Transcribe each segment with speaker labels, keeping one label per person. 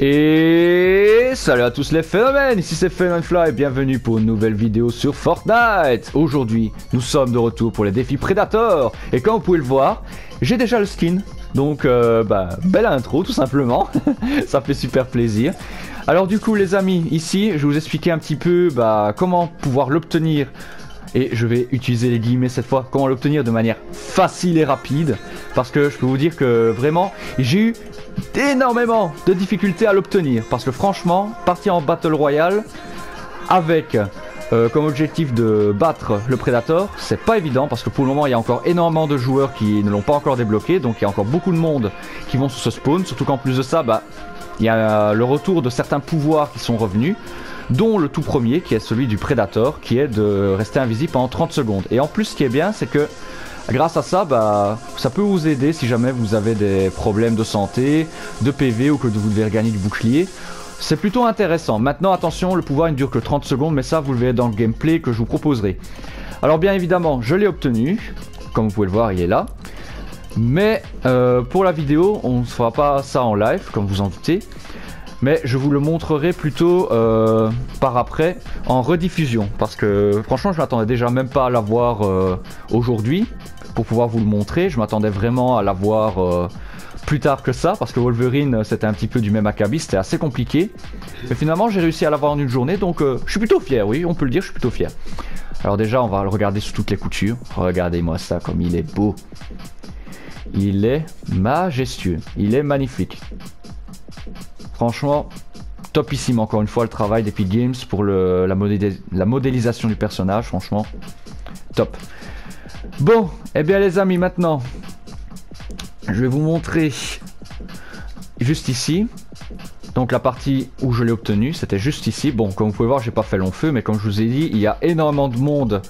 Speaker 1: Et salut à tous les phénomènes, ici c'est Phenomenfly, bienvenue pour une nouvelle vidéo sur Fortnite. Aujourd'hui, nous sommes de retour pour les défis Predator. Et comme vous pouvez le voir, j'ai déjà le skin. Donc, euh, bah, belle intro tout simplement. Ça fait super plaisir. Alors du coup les amis, ici je vais vous expliquer un petit peu bah, comment pouvoir l'obtenir et je vais utiliser les guillemets cette fois, comment l'obtenir de manière facile et rapide, parce que je peux vous dire que vraiment, j'ai eu énormément de difficultés à l'obtenir, parce que franchement, partir en Battle Royale avec euh, comme objectif de battre le Predator, c'est pas évident, parce que pour le moment, il y a encore énormément de joueurs qui ne l'ont pas encore débloqué, donc il y a encore beaucoup de monde qui vont sur ce spawn, surtout qu'en plus de ça, bah, il y a le retour de certains pouvoirs qui sont revenus dont le tout premier qui est celui du Predator, qui est de rester invisible pendant 30 secondes. Et en plus, ce qui est bien, c'est que grâce à ça, bah, ça peut vous aider si jamais vous avez des problèmes de santé, de PV ou que vous devez regagner du bouclier. C'est plutôt intéressant. Maintenant, attention, le pouvoir ne dure que 30 secondes, mais ça, vous le verrez dans le gameplay que je vous proposerai. Alors, bien évidemment, je l'ai obtenu. Comme vous pouvez le voir, il est là. Mais euh, pour la vidéo, on ne fera pas ça en live, comme vous en doutez mais je vous le montrerai plutôt euh, par après en rediffusion parce que franchement je m'attendais déjà même pas à l'avoir euh, aujourd'hui pour pouvoir vous le montrer. Je m'attendais vraiment à l'avoir euh, plus tard que ça parce que Wolverine c'était un petit peu du même acabit c'était assez compliqué. Mais finalement j'ai réussi à l'avoir en une journée donc je suis plutôt fier oui on peut le dire je suis plutôt fier. Alors déjà on va le regarder sous toutes les coutures. Regardez-moi ça comme il est beau. Il est majestueux il est magnifique. Franchement, topissime encore une fois le travail d'Epic Games pour la, modélisation du personnage, franchement, top. Bon, eh bien les amis, maintenant, je vais vous montrer juste ici donc la partie où je l'ai obtenu, c'était juste ici. Bon, comme vous pouvez voir, j'ai pas fait long feu, mais comme je vous ai dit, il y a énormément de monde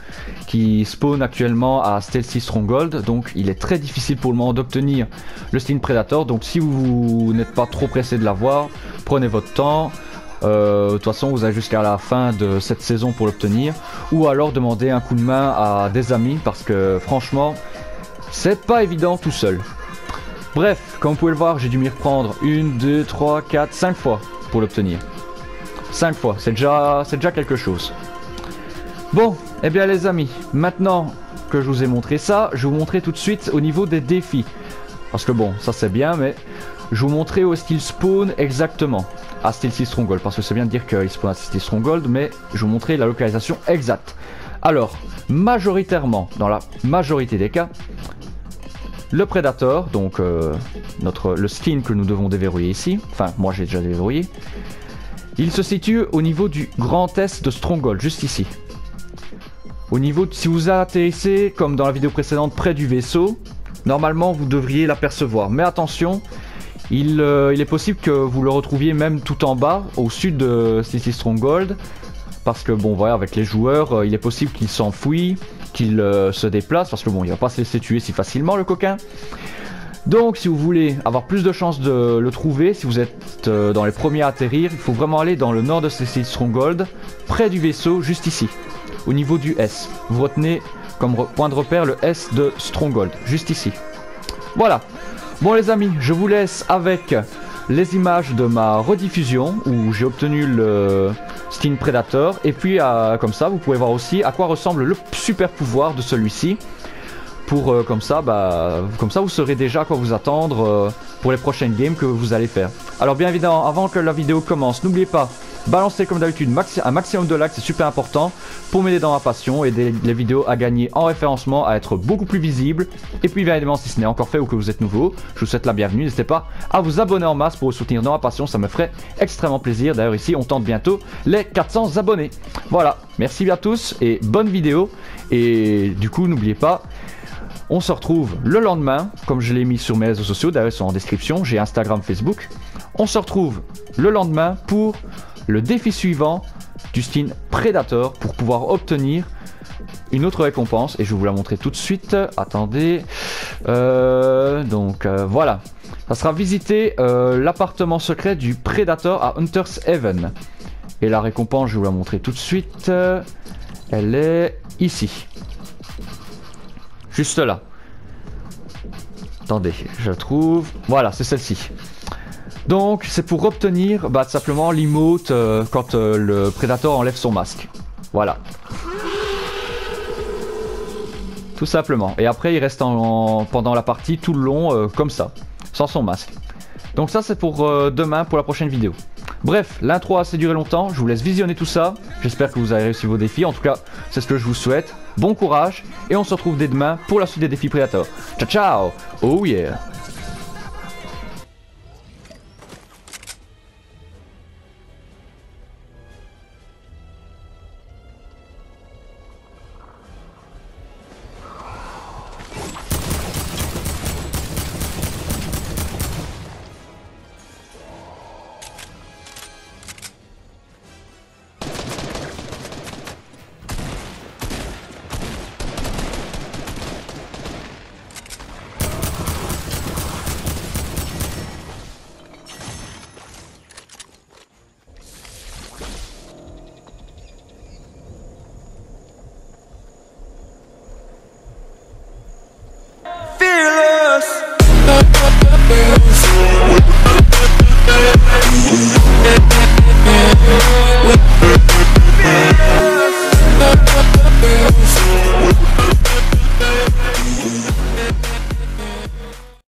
Speaker 1: qui spawn actuellement à Stealthy Stronghold. Donc il est très difficile pour le moment d'obtenir le Steam Predator. Donc si vous, n'êtes pas trop pressé de l'avoir, prenez votre temps. Euh, de toute façon, vous avez jusqu'à la fin de cette saison pour l'obtenir. Ou alors demandez un coup de main à des amis parce que franchement, c'est pas évident tout seul. Bref, comme vous pouvez le voir, j'ai dû m'y reprendre une, deux, trois, quatre, cinq fois pour l'obtenir. Cinq fois, c'est déjà, c'est déjà quelque chose. Bon, eh bien les amis, maintenant que je vous ai montré ça, je vais vous montrer tout de suite au niveau des défis. Parce que bon, ça c'est bien, mais je vous montrer où est-ce qu'il spawn exactement à Stealthy Stronghold. Parce que c'est bien de dire qu'il spawn à Stealthy Stronghold, mais je vous montrer la localisation exacte. Alors, majoritairement, dans la majorité des cas, le Predator, donc euh, notre, le skin que nous devons déverrouiller ici, enfin moi j'ai déjà déverrouillé, il se situe au niveau du grand est de Stronghold, juste ici. Au niveau, de, si vous atterrissez, comme dans la vidéo précédente, près du vaisseau, normalement vous devriez l'apercevoir. Mais attention, il, euh, il, est possible que vous le retrouviez même tout en bas, au sud de City Stronghold. Parce que bon, voilà, avec les joueurs, euh, il est possible qu'ils s'enfuient qu'il euh, se déplace, parce que bon, il va pas se laisser tuer si facilement le coquin. Donc si vous voulez avoir plus de chances de le trouver, si vous êtes dans les premiers à atterrir, il faut vraiment aller dans le nord de Cecil Stronghold, près du vaisseau, juste ici, au niveau du S. Vous retenez comme point de repère le S de Stronghold, juste ici. Voilà. Bon les amis, je vous laisse avec les images de ma rediffusion où j'ai obtenu le Steam Predator et puis comme ça vous pouvez voir aussi à quoi ressemble le super pouvoir de celui-ci pour euh, comme ça bah comme ça vous saurez déjà à quoi vous attendre euh, pour les prochaines games que vous allez faire. Alors bien évidemment avant que la vidéo commence n'oubliez pas Balancez comme d'habitude un maximum de likes, c'est super important pour m'aider dans ma passion, aider les vidéos à gagner en référencement, à être beaucoup plus visibles. Et puis bien évidemment, si ce n'est encore fait ou que vous êtes nouveau, je vous souhaite la bienvenue. N'hésitez pas à vous abonner en masse pour vous soutenir dans ma passion, ça me ferait extrêmement plaisir. D'ailleurs ici, on tente bientôt les 400 abonnés. Voilà, merci à tous et bonne vidéo. Et du coup, n'oubliez pas, on se retrouve le lendemain, comme je l'ai mis sur mes réseaux sociaux, d'ailleurs ils sont en description, j'ai Instagram, Facebook. On se retrouve le lendemain pour le défi suivant du Steam Predator pour pouvoir obtenir une autre récompense et je vais vous la montrer tout de suite. Attendez. Euh, donc euh, voilà. Ça sera visiter euh, l'appartement secret du Predator à Hunter's Heaven. Et la récompense, je vais vous la montrer tout de suite. Elle est ici. Juste là. Attendez, je trouve. Voilà, c'est celle-ci. Donc c'est pour obtenir bah, simplement l'emote euh, quand euh, le Predator enlève son masque. Voilà. Tout simplement. Et après il reste en, pendant la partie tout le long euh, comme ça, sans son masque. Donc ça c'est pour demain, pour la prochaine vidéo. Bref, l'intro a assez duré longtemps, je vous laisse visionner tout ça. J'espère que vous avez réussi vos défis, en tout cas c'est ce que je vous souhaite. Bon courage, et on se retrouve dès demain pour la suite des défis Predator. Ciao ciao Oh yeah